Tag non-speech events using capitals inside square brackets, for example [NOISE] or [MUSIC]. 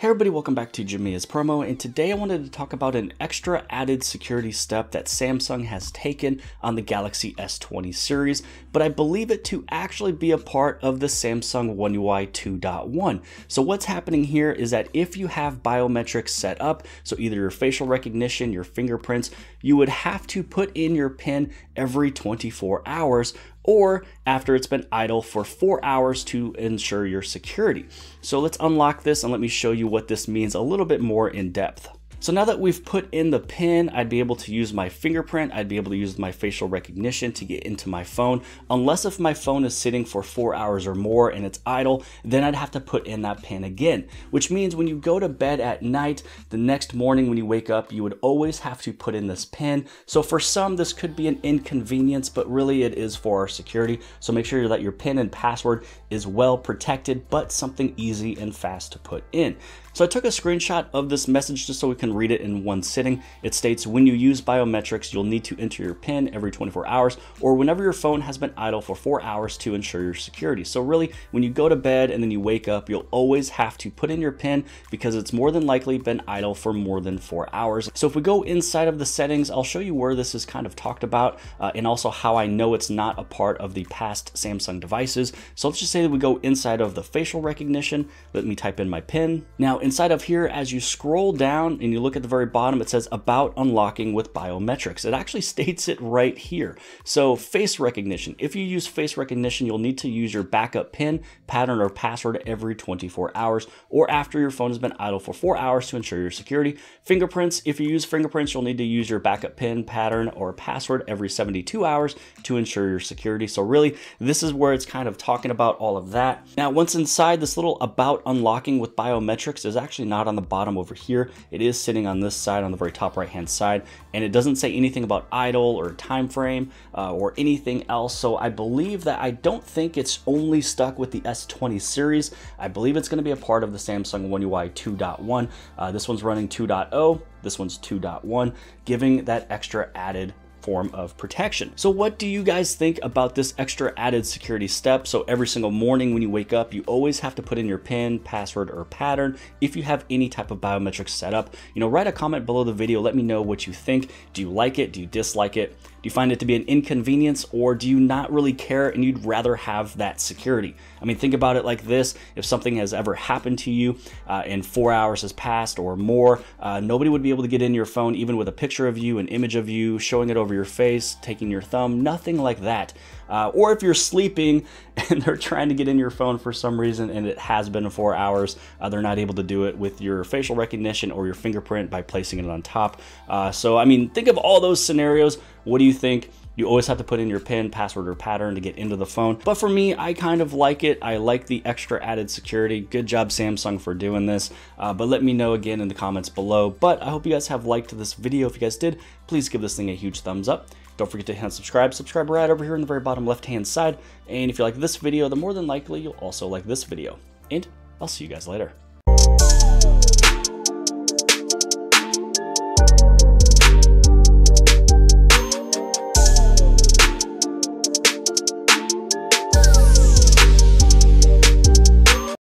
Hey everybody, welcome back to Jimmy is Promo, and today I wanted to talk about an extra added security step that Samsung has taken on the Galaxy S20 series, but I believe it to actually be a part of the Samsung One UI 2.1. So what's happening here is that if you have biometrics set up, so either your facial recognition, your fingerprints, you would have to put in your PIN every 24 hours or after it's been idle for four hours to ensure your security. So let's unlock this and let me show you what this means a little bit more in depth. So now that we've put in the pin, I'd be able to use my fingerprint, I'd be able to use my facial recognition to get into my phone. Unless if my phone is sitting for four hours or more and it's idle, then I'd have to put in that pin again, which means when you go to bed at night, the next morning when you wake up, you would always have to put in this pin. So for some, this could be an inconvenience, but really it is for our security. So make sure that your pin and password is well protected, but something easy and fast to put in. So I took a screenshot of this message just so we can read it in one sitting. It states, when you use biometrics, you'll need to enter your PIN every 24 hours or whenever your phone has been idle for four hours to ensure your security. So really, when you go to bed and then you wake up, you'll always have to put in your PIN because it's more than likely been idle for more than four hours. So if we go inside of the settings, I'll show you where this is kind of talked about uh, and also how I know it's not a part of the past Samsung devices. So let's just say that we go inside of the facial recognition. Let me type in my PIN. Now, inside of here, as you scroll down and you look at the very bottom, it says about unlocking with biometrics. It actually [LAUGHS] states it right here. So face recognition, if you use face recognition, you'll need to use your backup PIN, pattern, or password every 24 hours or after your phone has been idle for four hours to ensure your security. Fingerprints, if you use fingerprints, you'll need to use your backup PIN, pattern, or password every 72 hours to ensure your security. So really, this is where it's kind of talking about all of that. Now, once inside, this little about unlocking with biometrics is actually not on the bottom over here. It is sitting on this side on the very top right hand side and it doesn't say anything about idle or time frame uh, or anything else. So I believe that I don't think it's only stuck with the S20 series. I believe it's going to be a part of the Samsung One UI 2.1. Uh, this one's running 2.0. This one's 2.1, giving that extra added form of protection. So what do you guys think about this extra added security step? So every single morning when you wake up, you always have to put in your PIN, password, or pattern. If you have any type of biometrics set up, you know, write a comment below the video. Let me know what you think. Do you like it? Do you dislike it? Do you find it to be an inconvenience or do you not really care and you'd rather have that security? I mean, think about it like this. If something has ever happened to you uh, and four hours has passed or more, uh, nobody would be able to get in your phone even with a picture of you, an image of you, showing it over your face, taking your thumb, nothing like that. Uh, or if you're sleeping [LAUGHS] and they're trying to get in your phone for some reason and it has been four hours, uh, they're not able to do it with your facial recognition or your fingerprint by placing it on top. Uh, so, I mean, think of all those scenarios. What do you think? You always have to put in your PIN, password, or pattern to get into the phone. But for me, I kind of like it. I like the extra added security. Good job, Samsung, for doing this. Uh, but let me know again in the comments below. But I hope you guys have liked this video. If you guys did, please give this thing a huge thumbs up. Don't forget to hit subscribe. Subscribe right over here in the very bottom left-hand side. And if you like this video, then more than likely you'll also like this video. And I'll see you guys later.